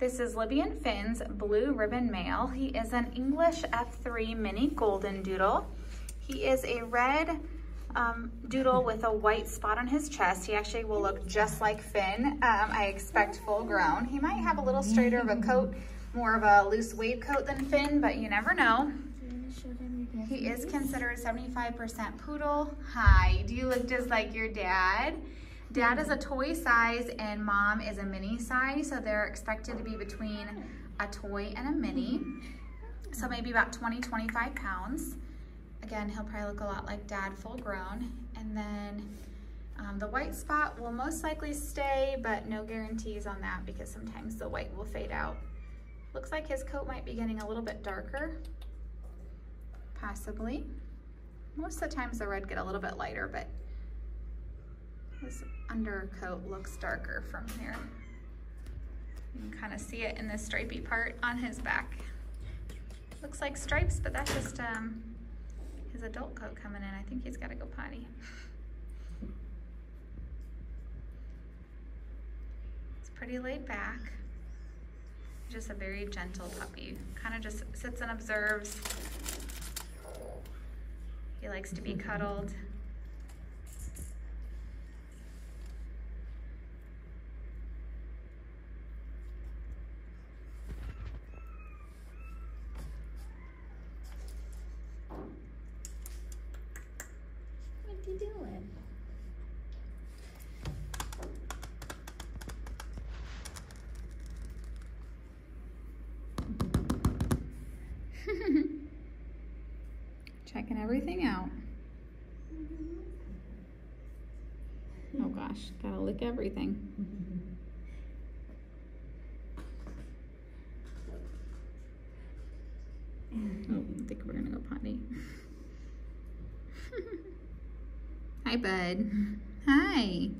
This is Libby and Finn's Blue Ribbon Male. He is an English F3 Mini Golden Doodle. He is a red um, doodle with a white spot on his chest. He actually will look just like Finn. Um, I expect full grown. He might have a little straighter of a coat, more of a loose wave coat than Finn, but you never know. He is considered 75% poodle. Hi, do you look just like your dad? Dad is a toy size and mom is a mini size, so they're expected to be between a toy and a mini. So maybe about 20, 25 pounds. Again, he'll probably look a lot like dad full grown. And then um, the white spot will most likely stay, but no guarantees on that because sometimes the white will fade out. Looks like his coat might be getting a little bit darker, possibly. Most of the times the red get a little bit lighter, but his undercoat looks darker from here. You can kind of see it in the stripy part on his back. Looks like stripes, but that's just um, his adult coat coming in. I think he's got to go potty. It's pretty laid back. Just a very gentle puppy. Kind of just sits and observes. He likes to be cuddled. Checking everything out. Oh gosh, gotta lick everything. Oh, I think we're gonna go potty. Hi, bud. Hi.